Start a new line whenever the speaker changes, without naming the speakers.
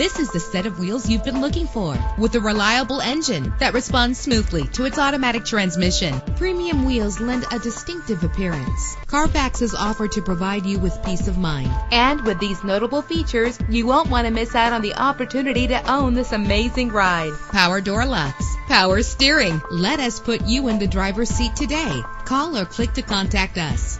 This is the set of wheels you've been looking for with a reliable engine that responds smoothly to its automatic transmission. Premium wheels lend a distinctive appearance. Carfax is offered to provide you with peace of mind. And with these notable features, you won't want to miss out on the opportunity to own this amazing ride. Power door locks, power steering. Let us put you in the driver's seat today. Call or click to contact us.